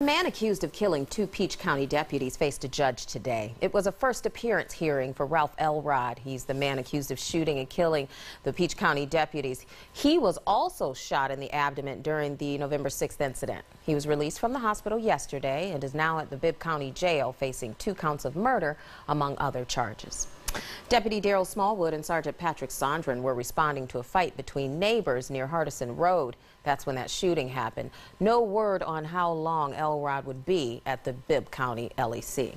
A man accused of killing two Peach County deputies faced a judge today. It was a first appearance hearing for Ralph Elrod. He's the man accused of shooting and killing the Peach County deputies. He was also shot in the abdomen during the November 6th incident. He was released from the hospital yesterday and is now at the Bibb County Jail facing two counts of murder, among other charges. Deputy Daryl Smallwood and Sergeant Patrick Sondron were responding to a fight between neighbors near Hardison Road. That's when that shooting happened. No word on how long Elrod would be at the Bibb County LEC.